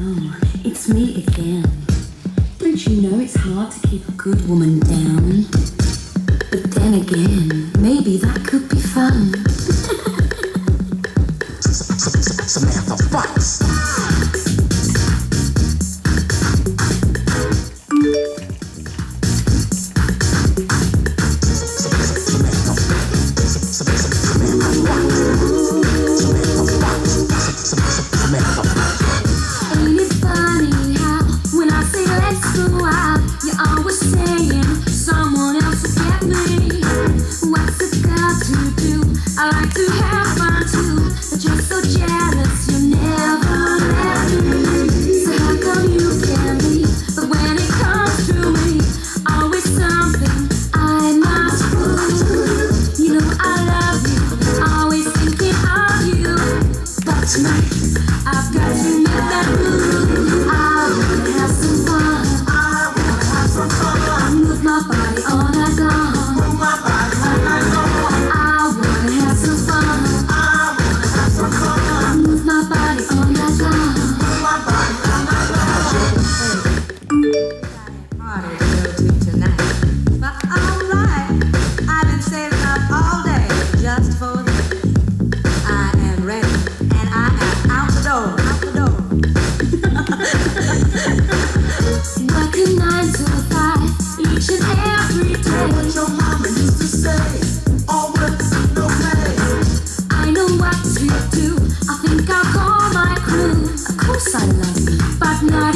Oh, it's me again. Don't you know it's hard to keep a good woman down? But then again, maybe that could be fun.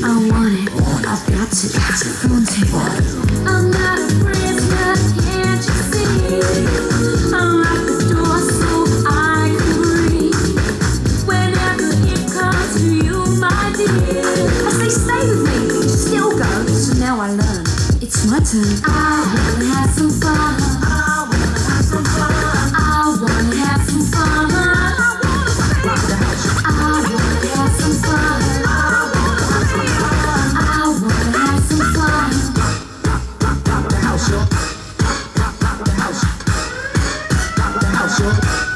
I want it. I've got it. I want it. I'm not afraid, but can't you see? The door so I can breathe. Whenever it comes to you, my dear. I say stay with me. Still go. So now I learn. It's my turn. I wanna have some fun. Show.